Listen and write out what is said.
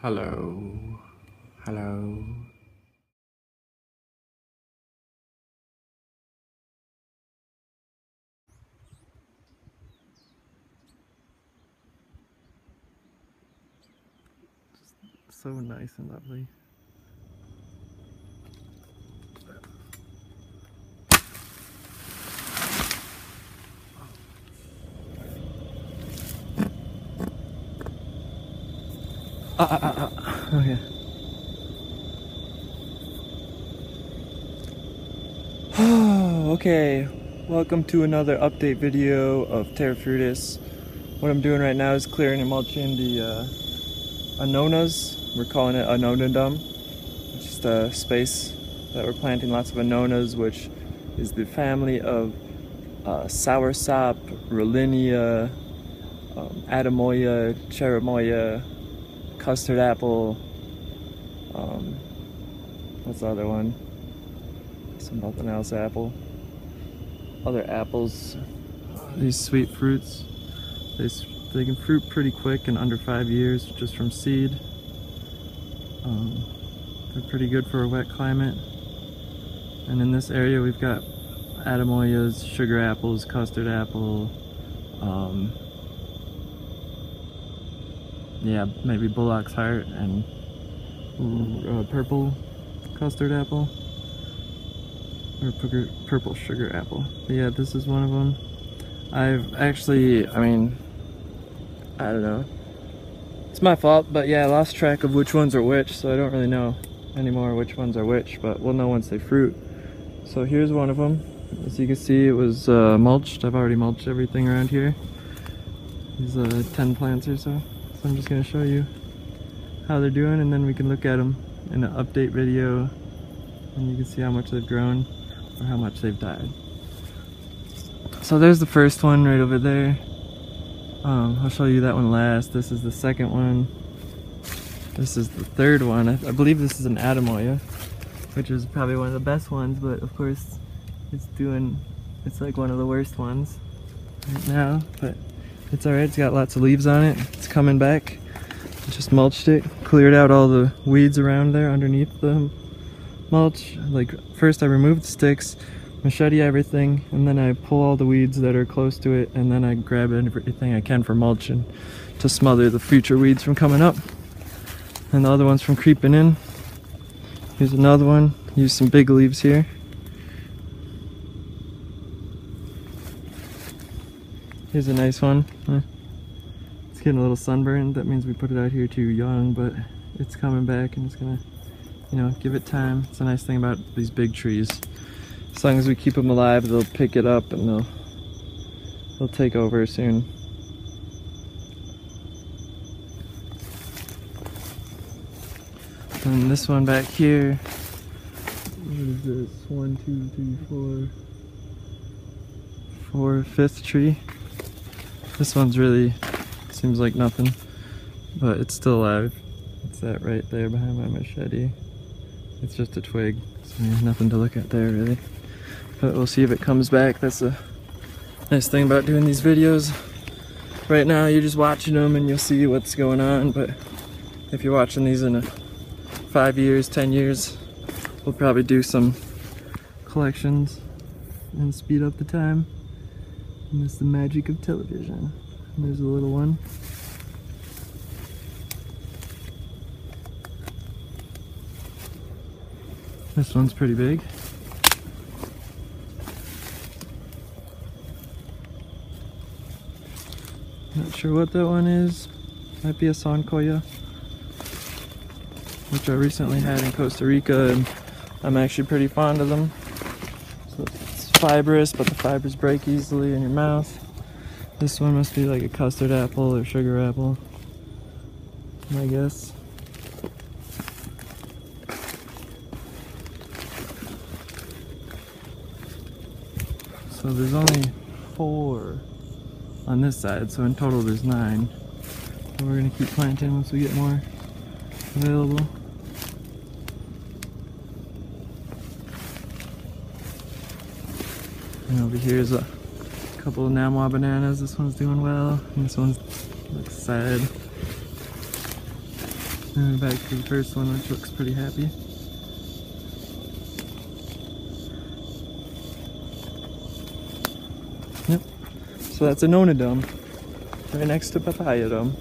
Hello. Hello. So nice and lovely. Ah, ah, ah, ah. Okay. okay, welcome to another update video of Terra Frutis. What I'm doing right now is clearing and mulching the uh, annonas. We're calling it anonadum. It's just a space that we're planting lots of annonas, which is the family of uh, soursop, rollinia, um, atemoya, cherimoya, custard apple. Um, what's the other one? Something else apple. Other apples. These sweet fruits. They, they can fruit pretty quick in under five years just from seed. Um, they're pretty good for a wet climate. And in this area we've got atemoyas, sugar apples, custard apple, um, yeah, maybe Bullock's Heart and uh, purple custard apple or purple sugar apple. But yeah, this is one of them. I've actually, I mean, I don't know. It's my fault, but yeah, I lost track of which ones are which, so I don't really know anymore which ones are which, but we'll know once they fruit. So here's one of them. As you can see, it was uh, mulched. I've already mulched everything around here. These uh, 10 plants or so. So I'm just gonna show you how they're doing and then we can look at them in an update video and you can see how much they've grown or how much they've died. So there's the first one right over there. Um, I'll show you that one last. This is the second one. This is the third one. I, I believe this is an Atemoya, which is probably one of the best ones, but of course it's doing, it's like one of the worst ones right now, but it's alright, it's got lots of leaves on it. It's coming back. Just mulched it, cleared out all the weeds around there underneath the mulch. Like first I removed the sticks, machete everything, and then I pull all the weeds that are close to it, and then I grab everything I can for mulching to smother the future weeds from coming up. And the other ones from creeping in. Here's another one. Use some big leaves here. Here's a nice one. It's getting a little sunburned. That means we put it out here too young, but it's coming back and it's gonna, you know, give it time. It's a nice thing about these big trees. As long as we keep them alive, they'll pick it up and they'll, they'll take over soon. And this one back here. What is this? One, two, three, four. Four, fifth tree. This one's really seems like nothing, but it's still alive. It's that right there behind my machete. It's just a twig, so there's nothing to look at there really. But we'll see if it comes back. That's a nice thing about doing these videos. Right now you're just watching them and you'll see what's going on, but if you're watching these in a five years, ten years, we'll probably do some collections and speed up the time. And it's the magic of television. And there's a little one. This one's pretty big. Not sure what that one is. Might be a Soncoya. Which I recently had in Costa Rica and I'm actually pretty fond of them. Fibrous, but the fibers break easily in your mouth. This one must be like a custard apple or sugar apple. I guess. So there's only four on this side, so in total there's nine. And we're gonna keep planting once we get more available. And over here is a couple of Namwa bananas. This one's doing well, and this one looks sad. And back to the first one, which looks pretty happy. Yep. So that's a nonadome. Right next to papaya dome.